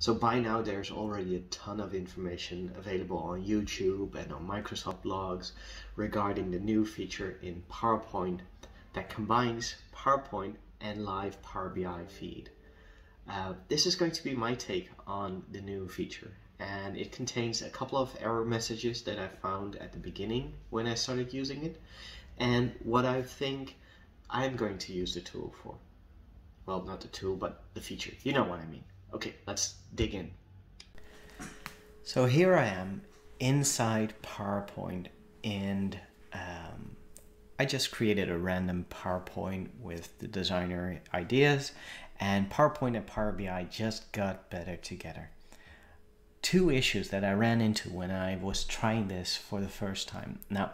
So by now there's already a ton of information available on YouTube and on Microsoft blogs regarding the new feature in PowerPoint that combines PowerPoint and live Power BI feed. Uh, this is going to be my take on the new feature and it contains a couple of error messages that I found at the beginning when I started using it and what I think I'm going to use the tool for. Well, not the tool, but the feature. You know what I mean. Okay, let's dig in. So here I am inside PowerPoint and um, I just created a random PowerPoint with the designer ideas and PowerPoint and Power BI just got better together. Two issues that I ran into when I was trying this for the first time. Now,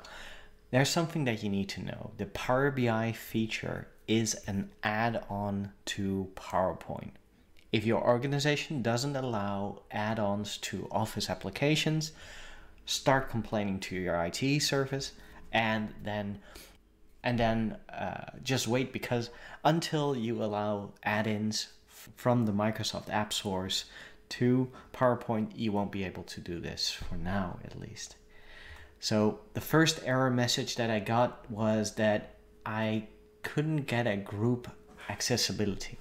there's something that you need to know. The Power BI feature is an add-on to PowerPoint. If your organization doesn't allow add-ons to Office applications, start complaining to your IT service and then and then uh, just wait because until you allow add-ins from the Microsoft App Source to PowerPoint, you won't be able to do this for now at least. So the first error message that I got was that I couldn't get a group accessibility.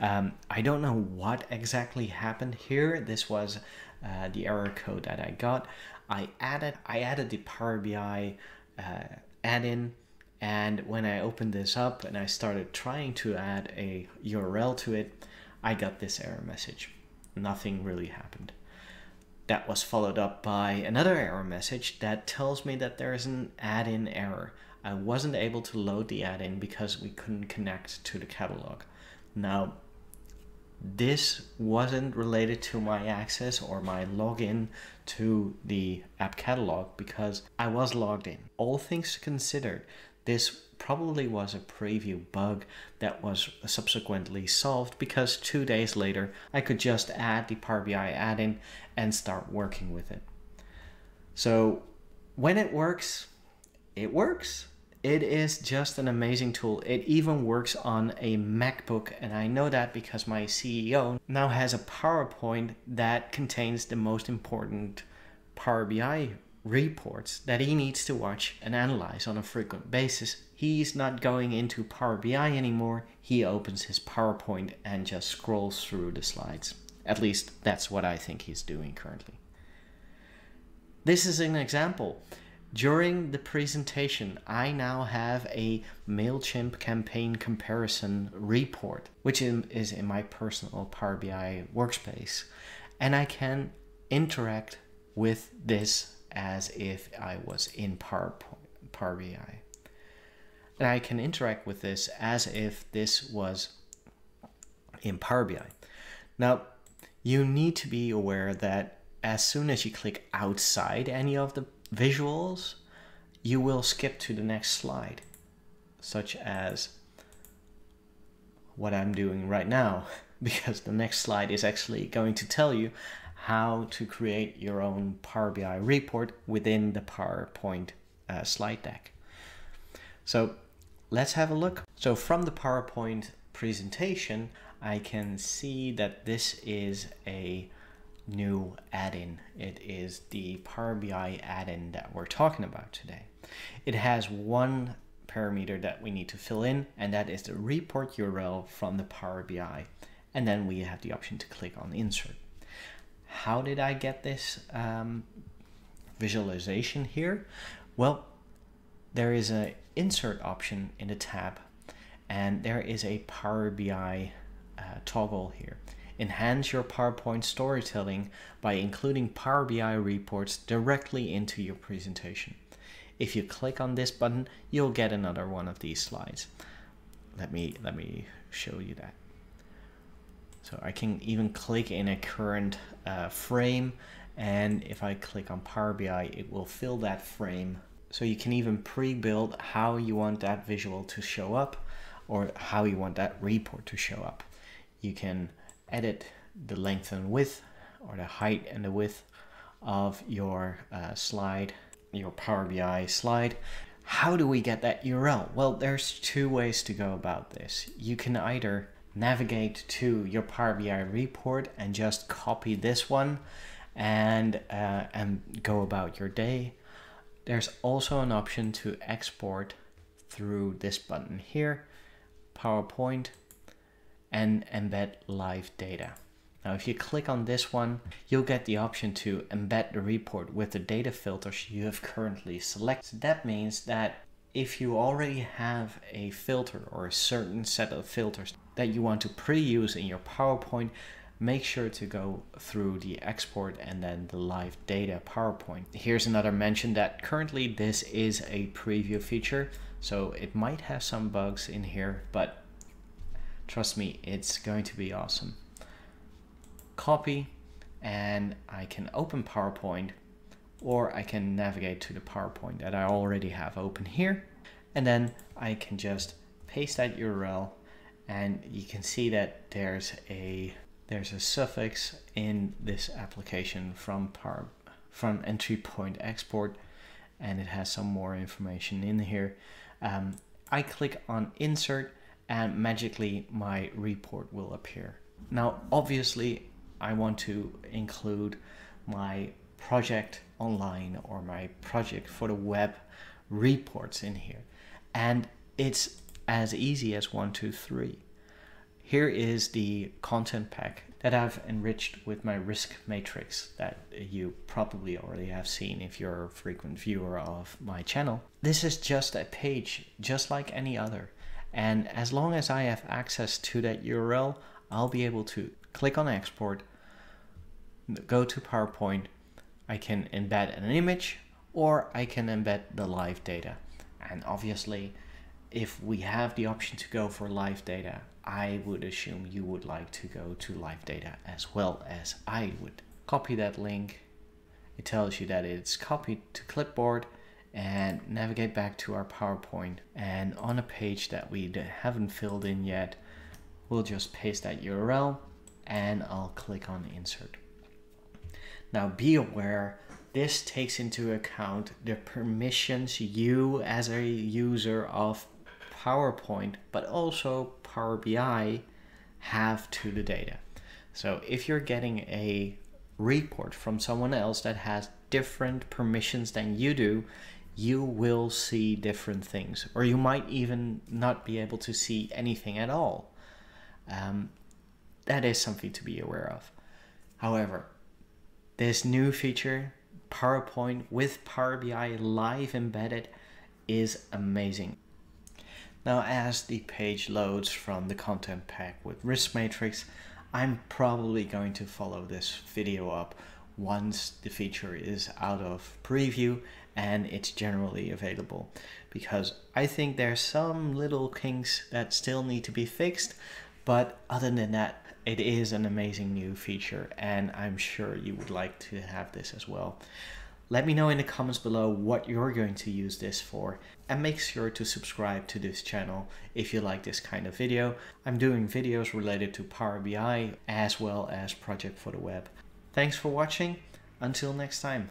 Um, I don't know what exactly happened here. This was uh, the error code that I got. I added I added the Power BI uh, add-in and when I opened this up and I started trying to add a URL to it, I got this error message. Nothing really happened. That was followed up by another error message that tells me that there is an add-in error. I wasn't able to load the add-in because we couldn't connect to the catalog. Now, this wasn't related to my access or my login to the app catalog because I was logged in. All things considered, this probably was a preview bug that was subsequently solved because two days later I could just add the Power BI add-in and start working with it. So when it works, it works. It is just an amazing tool. It even works on a MacBook, and I know that because my CEO now has a PowerPoint that contains the most important Power BI reports that he needs to watch and analyze on a frequent basis. He's not going into Power BI anymore. He opens his PowerPoint and just scrolls through the slides. At least that's what I think he's doing currently. This is an example. During the presentation, I now have a MailChimp campaign comparison report, which is in my personal Power BI workspace. And I can interact with this as if I was in Power, Power BI. And I can interact with this as if this was in Power BI. Now, you need to be aware that as soon as you click outside any of the visuals, you will skip to the next slide, such as what I'm doing right now, because the next slide is actually going to tell you how to create your own Power BI report within the PowerPoint uh, slide deck. So let's have a look. So from the PowerPoint presentation, I can see that this is a new add-in. It is the Power BI add-in that we're talking about today. It has one parameter that we need to fill in, and that is the report URL from the Power BI. And then we have the option to click on insert. How did I get this um, visualization here? Well, there is an insert option in the tab, and there is a Power BI uh, toggle here. Enhance your PowerPoint storytelling by including Power BI reports directly into your presentation. If you click on this button, you'll get another one of these slides. Let me, let me show you that. So I can even click in a current uh, frame and if I click on Power BI, it will fill that frame. So you can even pre-build how you want that visual to show up or how you want that report to show up. You can edit the length and width or the height and the width of your uh, slide, your Power BI slide. How do we get that URL? Well, there's two ways to go about this. You can either navigate to your Power BI report and just copy this one and, uh, and go about your day. There's also an option to export through this button here, PowerPoint, and embed live data. Now, if you click on this one, you'll get the option to embed the report with the data filters you have currently selected. That means that if you already have a filter or a certain set of filters that you want to pre-use in your PowerPoint, make sure to go through the export and then the live data PowerPoint. Here's another mention that currently this is a preview feature, so it might have some bugs in here, but trust me, it's going to be awesome. Copy, and I can open PowerPoint or I can navigate to the PowerPoint that I already have open here. And then I can just paste that URL and you can see that there's a there's a suffix in this application from Power from entry point export and it has some more information in here. Um, I click on insert and magically my report will appear. Now obviously I want to include my project online or my project for the web reports in here. And it's as easy as one, two, three. Here is the content pack that I've enriched with my risk matrix that you probably already have seen if you're a frequent viewer of my channel. This is just a page, just like any other. And as long as I have access to that URL, I'll be able to click on export, go to PowerPoint, I can embed an image or I can embed the live data. And obviously, if we have the option to go for live data, I would assume you would like to go to live data as well as I would. Copy that link. It tells you that it's copied to clipboard and navigate back to our PowerPoint. And on a page that we haven't filled in yet, we'll just paste that URL and I'll click on insert. Now be aware, this takes into account the permissions you as a user of PowerPoint, but also Power BI have to the data. So if you're getting a report from someone else that has different permissions than you do, you will see different things, or you might even not be able to see anything at all. Um, that is something to be aware of. However, this new feature, PowerPoint with Power BI live embedded, is amazing. Now as the page loads from the content pack with Risk Matrix, I'm probably going to follow this video up once the feature is out of preview and it's generally available because I think there's some little kinks that still need to be fixed but other than that it is an amazing new feature and I'm sure you would like to have this as well. Let me know in the comments below what you're going to use this for and make sure to subscribe to this channel if you like this kind of video. I'm doing videos related to Power BI as well as Project for the Web. Thanks for watching. Until next time.